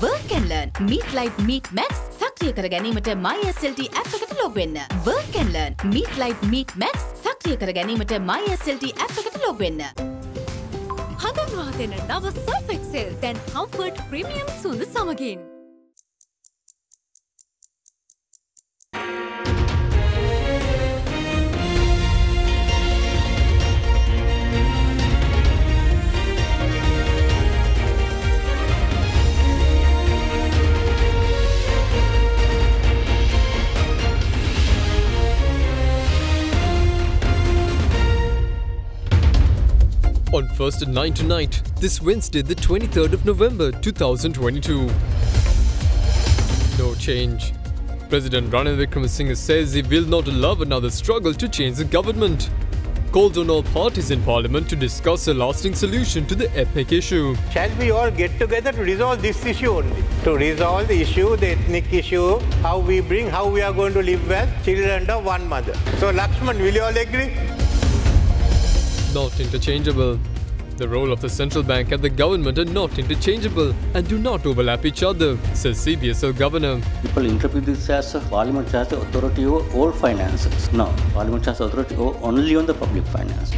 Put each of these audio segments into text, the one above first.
වර්කන්ලන් මීට ලයි් මීට මැක්ස් සක්්‍රිය කර ගැනීමට මයිSLT ඇප් එකට ලොබෙන්න වර්කන්ලන් මීට ලයි් මීට මැක්ස් සක්්‍රිය කර ගැනීමට මයිSLT ඇප් එකට ලොබෙන්න හඳන්වාදෙන නව සෆෙක්සෙල් තැන් කම්ෆර්ට් ප්‍රමියම් සුඳ සමගින්. On first at 9 tonight, this Wednesday, the 23rd of November 2022. No change. President Ranil Wickremesinghe says he will not allow another struggle to change the government. Calls on all parties in parliament to discuss a lasting solution to the ethnic issue. Shall we all get together to resolve this issue only? To resolve the issue, the ethnic issue, how we bring, how we are going to live as children under one mother. So, Lakshman, will you all agree? Not interchangeable. The role of the central bank and the government are not interchangeable and do not overlap each other, says CBSL governor. People interpret this as a parliament has the authority over all finances. No, parliament has authority over only on the public finance.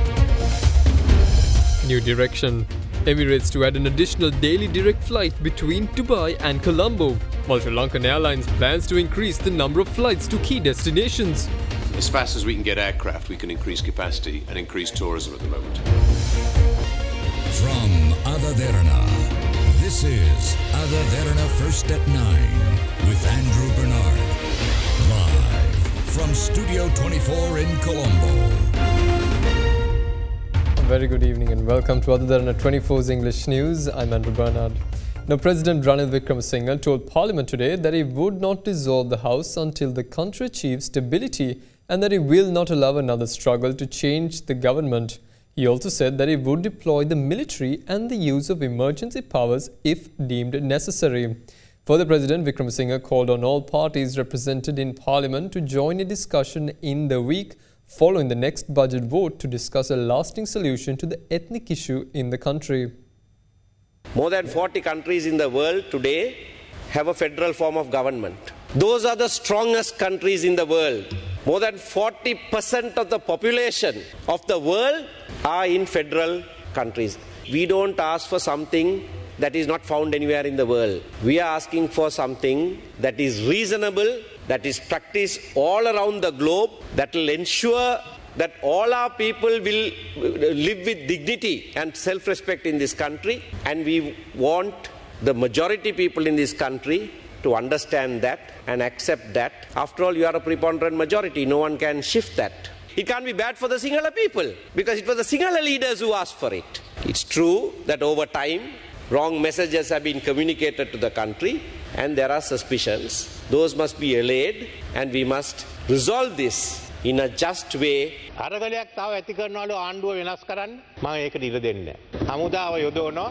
New direction. Emirates to add an additional daily direct flight between Dubai and Colombo, while Sri Lankan Airlines plans to increase the number of flights to key destinations. As fast as we can get aircraft, we can increase capacity and increase tourism at the moment. From Ada Derana, this is Ada Derana First at 9 with Andrew Bernard. Live from Studio 24 in Colombo. Very good evening and welcome to Than 24's English News. I'm Andrew Bernard. Now, President Ranil Wickremesinghe told Parliament today that he would not dissolve the House until the country achieves stability and that he will not allow another struggle to change the government. He also said that he would deploy the military and the use of emergency powers if deemed necessary. Further, President Wickremesinghe called on all parties represented in Parliament to join a discussion in the week following the next budget vote to discuss a lasting solution to the ethnic issue in the country. More than 40 countries in the world today have a federal form of government. Those are the strongest countries in the world. More than 40% of the population of the world are in federal countries. We don't ask for something that is not found anywhere in the world. We are asking for something that is reasonable, that is practiced all around the globe, that will ensure that all our people will uh, live with dignity and self respect in this country, and we want the majority people in this country to understand that and accept that. After all, you are a preponderant majority, no one can shift that. It can't be bad for the Sinhala people because it was the Sinhala leaders who asked for it. It's true that over time, wrong messages have been communicated to the country and there are suspicions. Those must be allayed and we must resolve this in a just way අරගලයක් තාව ඇති කරනවලු ආණ්ඩුව වෙනස් කරන්න මම ඒකට ඉඩ දෙන්නේ. හමුදාව යොදවනවා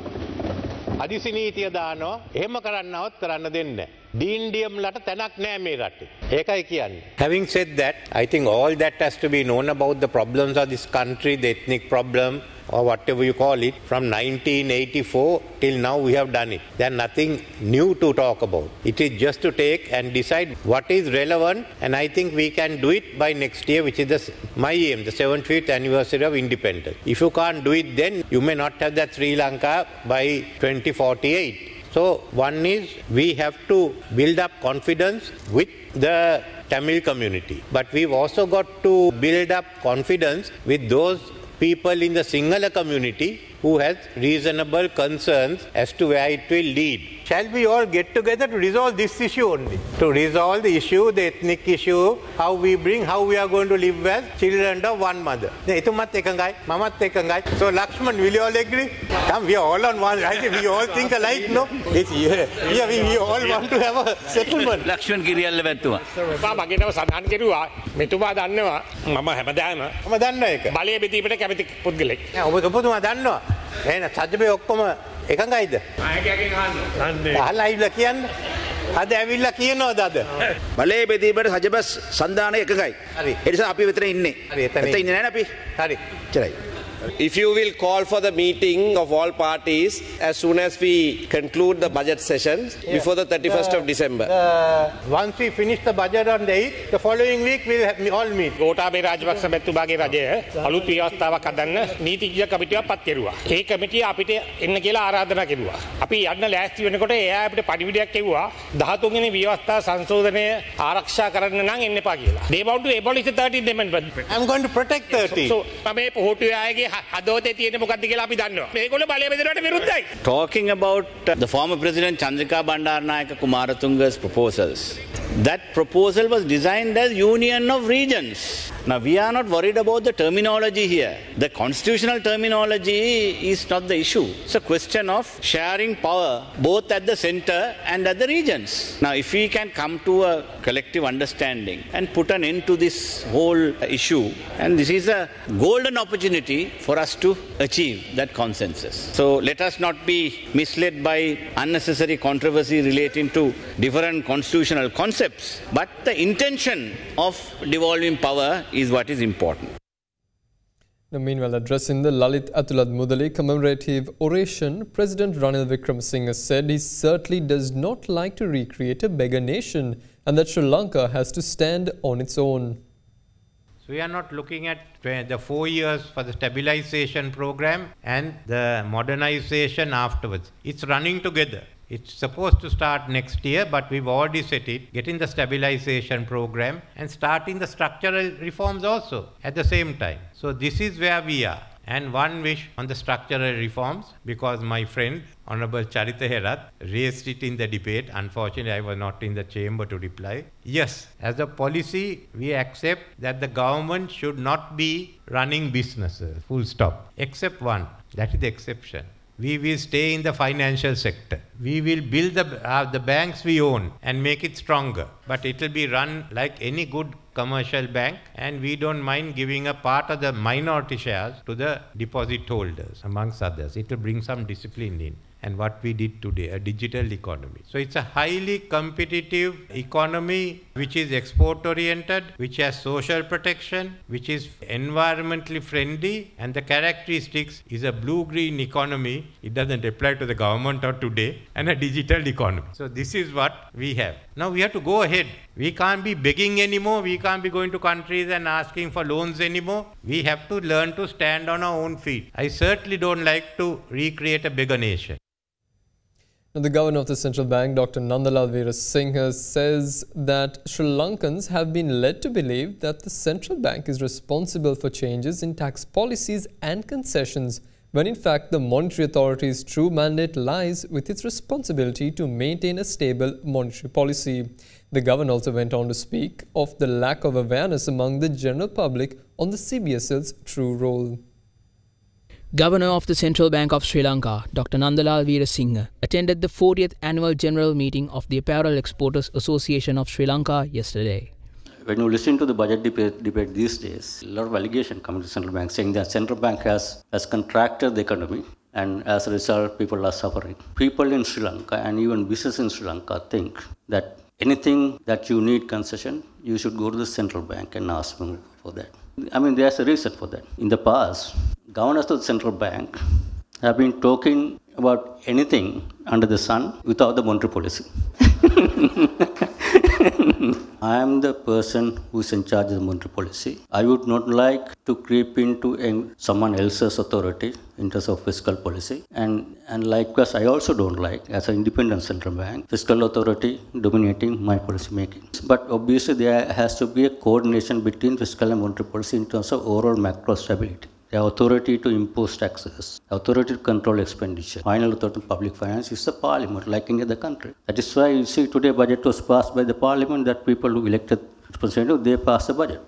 අදිසි නීතිය දානවා එහෙම කරන්නවත් කරන්න දෙන්න. දීන්ඩියම්ලට තැනක් නෑ මේ රටේ. ඒකයි කියන්නේ. Having said that, I think all that has to be known about the problems of this country, the ethnic problem, or whatever you call it, from 1984 till now we have done it. There's nothing new to talk about. It is just to take and decide what is relevant, and I think we can do it by next year, which is the, my aim, the 75th anniversary of independence. If you can't do it then, you may not have that Sri Lanka by 2048. So, one is we have to build up confidence with the Tamil community. But we've also got to build up confidence with those people in the Sinhala community who has reasonable concerns as to where it will lead. Shall we all get together to resolve this issue only? To resolve the issue, the ethnic issue, how we bring, how we are going to live as children of one mother. එතුමත් එකඟයි, මමත් එකඟයි. So Lakshman, will you all agree? Come, we are all on one, I think we all think alike, no? It's, yeah, yeah, we, we all want to have a settlement. Lakshan Kiriella පැත්තුවා. මා මගෙනව සඳහන් කෙරුවා මෙතුමා දන්නවා මම හැමදාම මම දන්න එක. බලය බෙදීමට කැමති පුද්ගලෙක්. ඔබ ඔබතුමා දන්නවා. නෑන සජපය ඔක්කොම එකඟයිද? අල්ලයිල්ල කියන්න? අද ඇවිල්ල කියනවා දද බලේ බෙදීමට සජබස් සන්ධානය එකකයි හරි. එනිසා අපි වෙතර ඉන්නේ. එත ඉන්න නැනපි හරි. චරයි If you will call for the meeting of all parties as soon as we conclude the budget sessions before the 31st of December. Uh, once we finish the budget on the 8th, the following week we'll have, all meet. Gotabaya Rajapaksa මැතිතුමාගේ රජය අලුත් ව්‍යවස්ථාවක් හදන්න නීතිඥ කමිටුවක් පත් කෙරුවා. ඒ කමිටිය අපිට එන්න කියලා ආරාධනා කෙරුවා. අපි යන්න ලෑස්ති වෙනකොට එයා අපිට පණිවිඩයක් එව්වා 13 වෙනි ව්‍යවස්ථා සංශෝධනය ආරක්ෂා කරන්න නම් එන්න එපා කියලා. They want to abolish the 13th amendment. I'm going to protect 13. So මම මේ පොහොටුවේ අයගේ හදවතේ තියෙන මොකක්ද කියලා අපි දන්නවා. මේගොල්ලෝ බලය බෙදනවට විරුද්ධයි. Talking about uh, the former President Chandrika Bandaranaike Kumaratunga's proposals. That proposal was designed as union of regions. Now we are not worried about the terminology here. The constitutional terminology is not the issue. It's a question of sharing power both at the center and at the regions. Now if we can come to a collective understanding and put an end to this whole issue and this is a golden opportunity for us to achieve that consensus. So let us not be misled by unnecessary controversy relating to different constitutional concepts, but the intention of devolving power is what is important. Now, meanwhile, addressing the Lalith Athulathmudali commemorative oration, President Ranil Wickremesinghe said he certainly does not like to recreate a beggar nation and that Sri Lanka has to stand on its own. We are not looking at the four years for the stabilization program and the modernization afterwards. It's running together. It's supposed to start next year, but we've already set it, getting the stabilization program and starting the structural reforms also at the same time. So this is where we are. And one wish on the structural reforms, because my friend, Honorable Charitha Herath, raised it in the debate. Unfortunately, I was not in the chamber to reply. Yes, as a policy, we accept that the government should not be running businesses, full stop, except one. That is the exception we will stay in the financial sector. We will build the, uh, the banks we own and make it stronger. But it will be run like any good commercial bank and we don't mind giving a part of the minority shares to the deposit holders amongst others. It will bring some discipline in and what we did today, a digital economy. So it's a highly competitive economy which is export oriented, which has social protection, which is environmentally friendly, and the characteristics is a blue green economy. It doesn't apply to the government or today, and a digital economy. So this is what we have. Now we have to go ahead. We can't be begging anymore. We can't be going to countries and asking for loans anymore. We have to learn to stand on our own feet. I certainly don't like to recreate a beggar nation. Now, the governor of the central bank, Dr. Nandalal Veerasinghe, says that Sri Lankans have been led to believe that the central bank is responsible for changes in tax policies and concessions, when in fact the monetary authority's true mandate lies with its responsibility to maintain a stable monetary policy. The governor also went on to speak of the lack of awareness among the general public on the CBSL's true role. Governor of the Central Bank of Sri Lanka, Dr. Nandalal Veerasinghe, attended the 40th annual general meeting of the Apparel Exporters Association of Sri Lanka yesterday. When you listen to the budget debate, debate these days, a lot of allegation coming to central bank saying that central bank has, has contracted the economy and as a result people are suffering. People in Sri Lanka and even business in Sri Lanka think that anything that you need concession, you should go to the central bank and ask them for that. I mean, there's a reason for that. In the past, governors of the central bank have been talking about anything under the sun without the monetary policy. I am the person who is in charge of the monetary policy. I would not like to creep into someone else's authority in terms of fiscal policy. And, and likewise, I also don't like, as an independent central bank, fiscal authority dominating my policy making. But obviously, there has to be a coordination between fiscal and monetary policy in terms of overall macro stability the authority to impose taxes, authority to control expenditure, final authority on public finance is the parliament, like in the country. That is why you see today budget was passed by the parliament that people who elected representative, they passed the budget.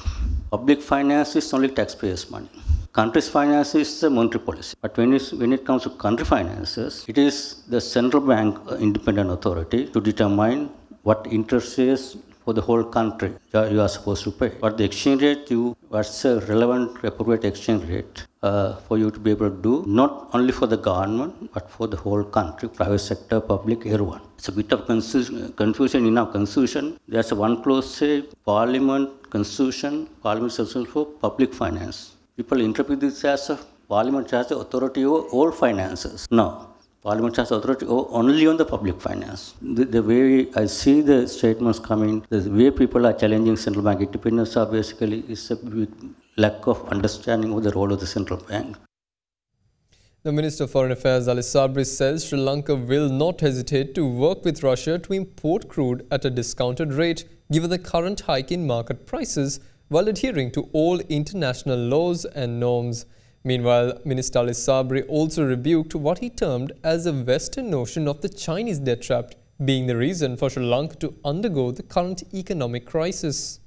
Public finance is only taxpayers' money. Country's finance is the monetary policy. But when, when it comes to country finances, it is the central bank independent authority to determine what interest rates for the whole country you are supposed to pay. But the exchange rate, you what's a relevant appropriate exchange rate uh, for you to be able to do, not only for the government, but for the whole country, private sector, public, everyone. It's a bit of confusion in our constitution. There's a one clause say Parliament, Constitution, Parliament is for public finance. People interpret this as a Parliament has the authority over all finances. No, Parliament has authority only on the public finance. The, the, way I see the statements coming, the way people are challenging central bank independence are basically is a lack of understanding of the role of the central bank. The Minister of Foreign Affairs Ali Sabri says Sri Lanka will not hesitate to work with Russia to import crude at a discounted rate given the current hike in market prices while adhering to all international laws and norms. Meanwhile, Minister Ali Sabri also rebuked what he termed as a Western notion of the Chinese debt trap being the reason for Sri Lanka to undergo the current economic crisis.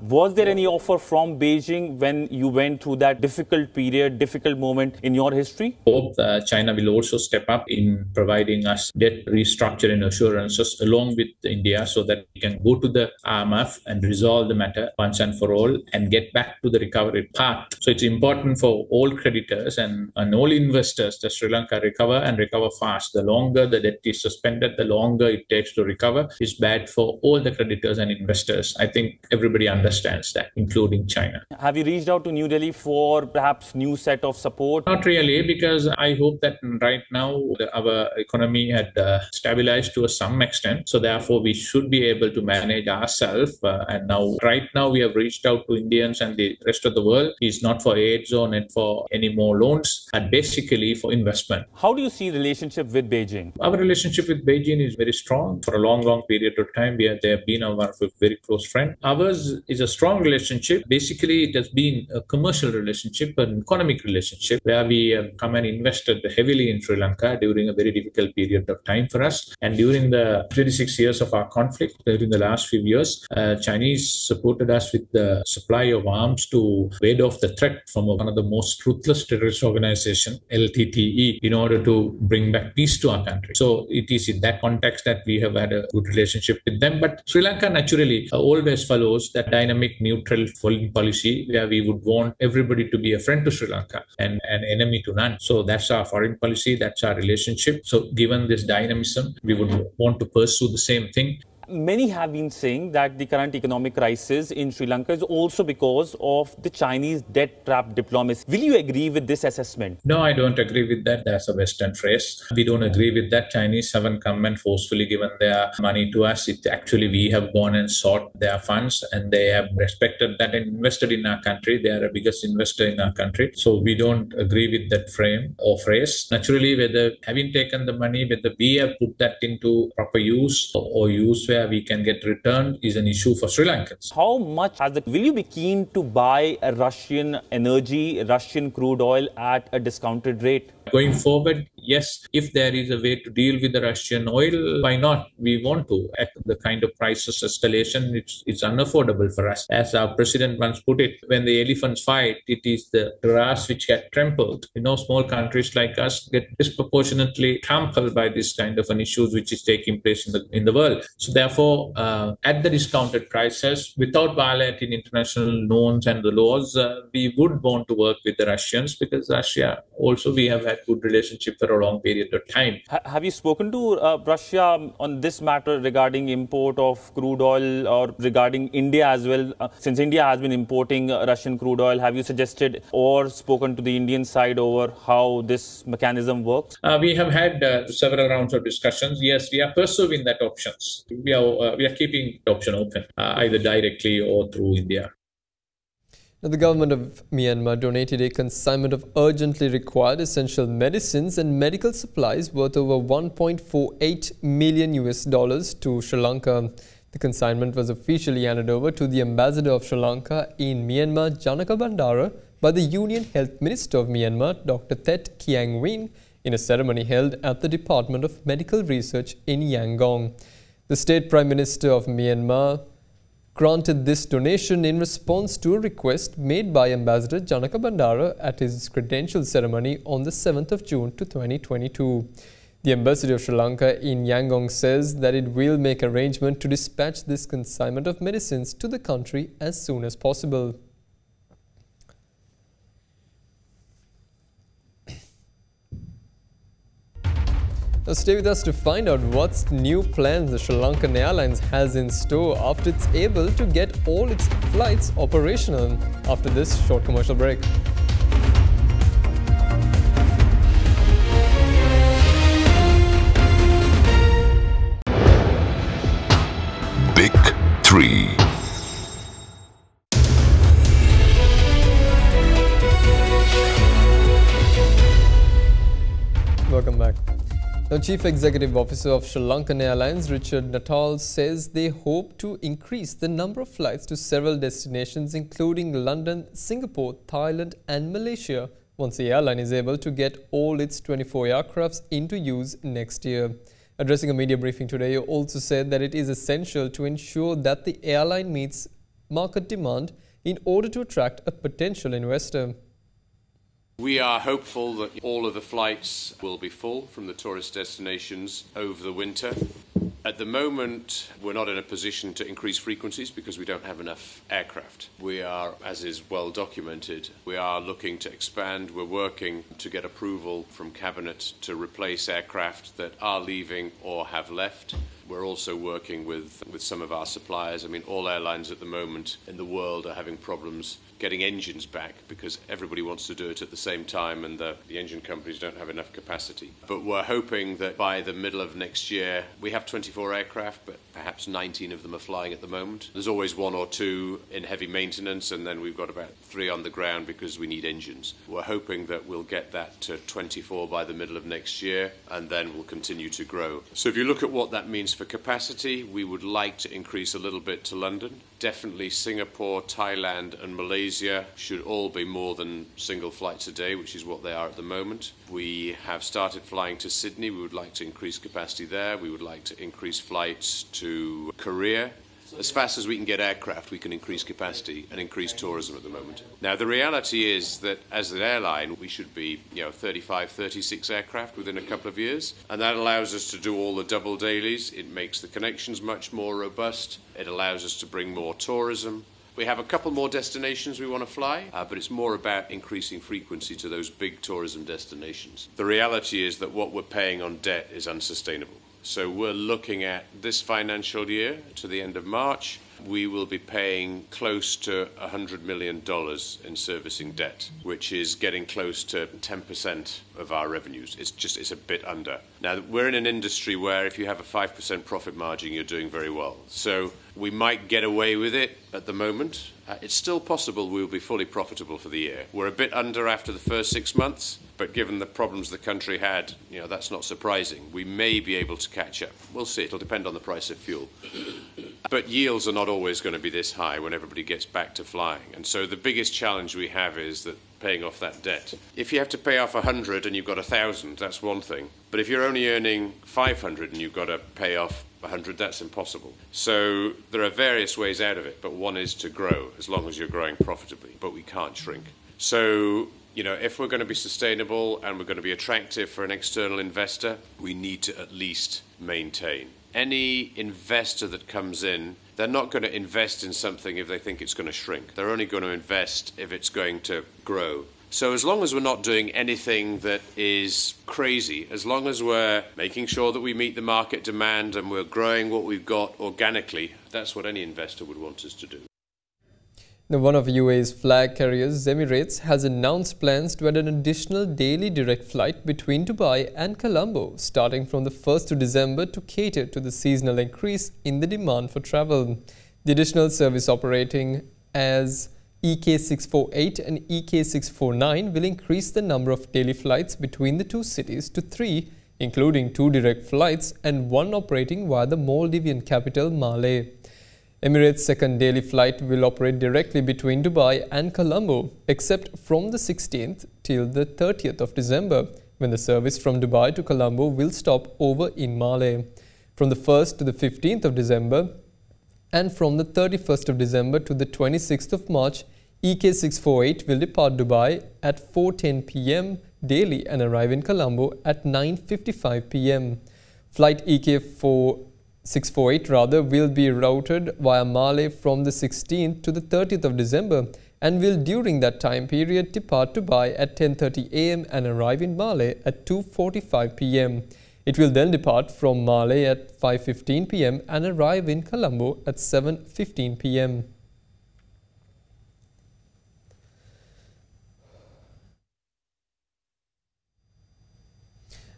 Was there any offer from Beijing when you went through that difficult period, difficult moment in your history? Hope uh, China will also step up in providing us debt restructuring assurances along with India so that we can go to the IMF and resolve the matter once and for all and get back to the recovery path. So it's important for all creditors and, and all investors that Sri Lanka recover and recover fast. The longer the debt is suspended, the longer it takes to recover. It's bad for all the creditors and investors. I think everybody understands understands that, including China. Have you reached out to New Delhi for perhaps new set of support? Not really, because I hope that right now our economy had uh, stabilized to some extent. So therefore, we should be able to manage ourselves. Uh, and now, right now, we have reached out to Indians and the rest of the world. It's not for aid zone and for any more loans, and basically for investment. How do you see relationship with Beijing? Our relationship with Beijing is very strong for a long, long period of time. We have, they have been our very close friend. Ours is is a strong relationship. Basically, it has been a commercial relationship, an economic relationship, where we have come and invested heavily in Sri Lanka during a very difficult period of time for us. And during the 26 years of our conflict, during the last few years, uh, Chinese supported us with the supply of arms to ward off the threat from one of the most ruthless terrorist organization, LTTE, in order to bring back peace to our country. So it is in that context that we have had a good relationship with them. But Sri Lanka naturally uh, always follows that dynamic neutral foreign policy where we would want everybody to be a friend to Sri Lanka and an enemy to none. So that's our foreign policy, that's our relationship. So given this dynamism, we would want to pursue the same thing many have been saying that the current economic crisis in Sri Lanka is also because of the Chinese debt trap diplomacy. Will you agree with this assessment? No, I don't agree with that. That's a Western phrase. We don't agree with that. Chinese haven't come and forcefully given their money to us. It actually we have gone and sought their funds and they have respected that and invested in our country. They are the biggest investor in our country. So we don't agree with that frame or phrase. Naturally, whether having taken the money, whether we have put that into proper use or use where where we can get returned is an issue for Sri Lankans. How much the, will you be keen to buy a Russian energy, Russian crude oil at a discounted rate? Going forward, yes, if there is a way to deal with the Russian oil, why not? We want to. At the kind of prices escalation, it's, it's unaffordable for us. As our president once put it, when the elephants fight, it is the grass which get trampled. You know, small countries like us get disproportionately trampled by this kind of an issues which is taking place in the in the world. So therefore, uh, at the discounted prices, without violating international norms and the laws, uh, we would want to work with the Russians because Russia also we have had good relationship for a long period of time. have you spoken to uh, Russia on this matter regarding import of crude oil or regarding India as well? Uh, since India has been importing uh, Russian crude oil, have you suggested or spoken to the Indian side over how this mechanism works? Uh, we have had uh, several rounds of discussions. Yes, we are pursuing that options. We are uh, we are keeping the option open, either directly or through India. Now, the government of Myanmar donated a consignment of urgently required essential medicines and medical supplies worth over 1.48 million US dollars to Sri Lanka. The consignment was officially handed over to the ambassador of Sri Lanka in Myanmar, Janaka Bandara, by the Union Health Minister of Myanmar, Dr. Thet Khaing Win, in a ceremony held at the Department of Medical Research in Yangon. The State Prime Minister of Myanmar, granted this donation in response to a request made by Ambassador Janaka Bandara at his credential ceremony on the 7th of June 2022. The Embassy of Sri Lanka in Yangon says that it will make arrangement to dispatch this consignment of medicines to the country as soon as possible. Now stay with us to find out what's new plans the Sri Lankan Airlines has in store after it's able to get all its flights operational after this short commercial break. Big 3 The Chief Executive Officer of Sri Lankan Airlines, Richard Nuttall, says they hope to increase the number of flights to several destinations, including London, Singapore, Thailand, and Malaysia, once the airline is able to get all its 24 aircrafts into use next year. Addressing a media briefing today, he also said that it is essential to ensure that the airline meets market demand in order to attract a potential investor. We are hopeful that all of the flights will be full from the tourist destinations over the winter. At the moment, we're not in a position to increase frequencies because we don't have enough aircraft. We are, as is well documented, we are looking to expand. We're working to get approval from Cabinet to replace aircraft that are leaving or have left. We're also working with, with some of our suppliers. I mean, all airlines at the moment in the world are having problems getting engines back because everybody wants to do it at the same time and the, the engine companies don't have enough capacity. But we're hoping that by the middle of next year, we have 24 aircraft, but perhaps 19 of them are flying at the moment. There's always one or two in heavy maintenance, and then we've got about three on the ground because we need engines. We're hoping that we'll get that to 24 by the middle of next year, and then we'll continue to grow. So if you look at what that means for capacity, we would like to increase a little bit to London. Definitely Singapore, Thailand, and Malaysia should all be more than single flights a day, which is what they are at the moment. We have started flying to Sydney. We would like to increase capacity there. We would like to increase flights to Korea. As fast as we can get aircraft, we can increase capacity and increase tourism at the moment. Now, the reality is that as an airline, we should be, you know, 35, 36 aircraft within a couple of years. And that allows us to do all the double dailies. It makes the connections much more robust. It allows us to bring more tourism. We have a couple more destinations we want to fly, uh, but it's more about increasing frequency to those big tourism destinations. The reality is that what we're paying on debt is unsustainable. So we're looking at this financial year to the end of March. We will be paying close to $100 million in servicing debt, which is getting close to 10% of our revenues. It's just it's a bit under. Now, we're in an industry where if you have a 5% profit margin, you're doing very well. So we might get away with it at the moment. Uh, it's still possible we'll be fully profitable for the year. We're a bit under after the first six months, but given the problems the country had, you know, that's not surprising. We may be able to catch up. We'll see. It'll depend on the price of fuel. But yields are not always going to be this high when everybody gets back to flying. And so the biggest challenge we have is that paying off that debt. If you have to pay off 100 and you've got 1,000, that's one thing. But if you're only earning 500 and you've got to pay off 100, that's impossible. So there are various ways out of it, but one is to grow as long as you're growing profitably, but we can't shrink. So, you know, if we're going to be sustainable and we're going to be attractive for an external investor, we need to at least maintain. Any investor that comes in, they're not going to invest in something if they think it's going to shrink. They're only going to invest if it's going to grow. So, as long as we're not doing anything that is crazy, as long as we're making sure that we meet the market demand and we're growing what we've got organically, that's what any investor would want us to do. Now, one of UAE's flag carriers, Emirates, has announced plans to add an additional daily direct flight between Dubai and Colombo, starting from the 1st of December to cater to the seasonal increase in the demand for travel. The additional service operating as EK648 and EK649 will increase the number of daily flights between the two cities to three, including two direct flights and one operating via the Maldivian capital Male. Emirates' second daily flight will operate directly between Dubai and Colombo, except from the 16th till the 30th of December, when the service from Dubai to Colombo will stop over in Male. From the 1st to the 15th of December, and from the 31st of December to the 26th of March, EK648 will depart Dubai at 4.10 pm daily and arrive in Colombo at 9.55 pm. Flight EK4 648 rather will be routed via Male from the 16th to the 30th of December and will during that time period depart Dubai at 10.30 am and arrive in Male at 2.45 pm. It will then depart from Male at 5.15 pm and arrive in Colombo at 7.15 pm.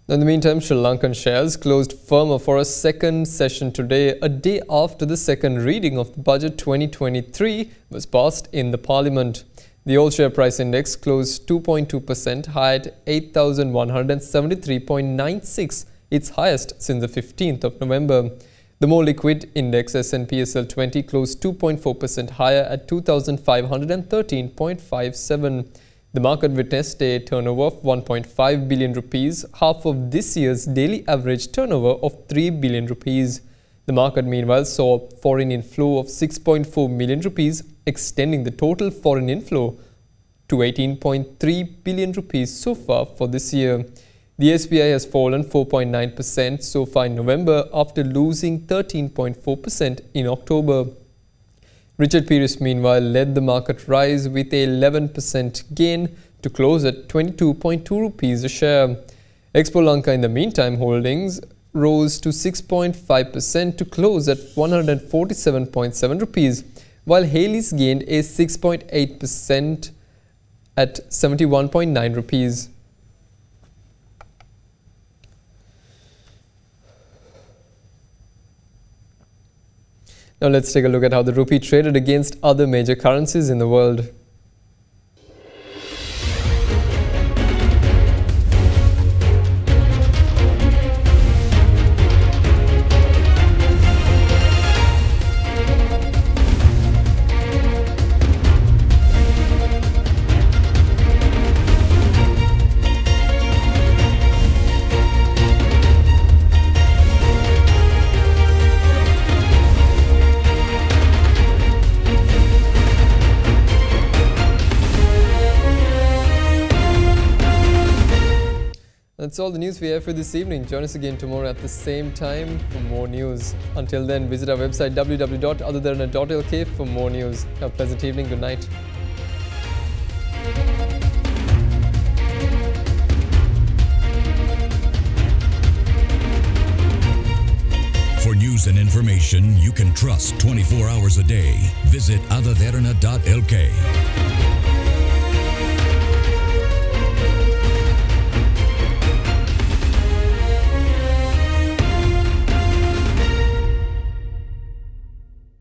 In the meantime, Sri Lankan shares closed firmer for a second session today, a day after the second reading of the budget 2023 was passed in the parliament. The all share price index closed 2.2% high at 8,173.96, its highest since the 15th of November. The more liquid index S&P SL 20 closed 2.4% higher at 2,513.57. The market witnessed a turnover of 1.5 billion rupees, half of this year's daily average turnover of 3 billion rupees. The market meanwhile saw foreign inflow of 6.4 million rupees, extending the total foreign inflow to 18.3 billion rupees so far for this year. The SPI has fallen 4.9% so far in November after losing 13.4% in October. Richard Pieris meanwhile led the market rise with a 11% gain to close at 22.2 rupees a share. Expolanka in the meantime holdings rose to 6.5% to close at 147.7 rupees, while Hayleys gained a 6.8% at 71.9 rupees. Now let's take a look at how the rupee traded against other major currencies in the world. That's all the news we have for this evening. Join us again tomorrow at the same time for more news. Until then, visit our website www.adaderana.lk for more news. Have a pleasant evening. Good night. For news and information you can trust 24 hours a day, visit adaderana.lk.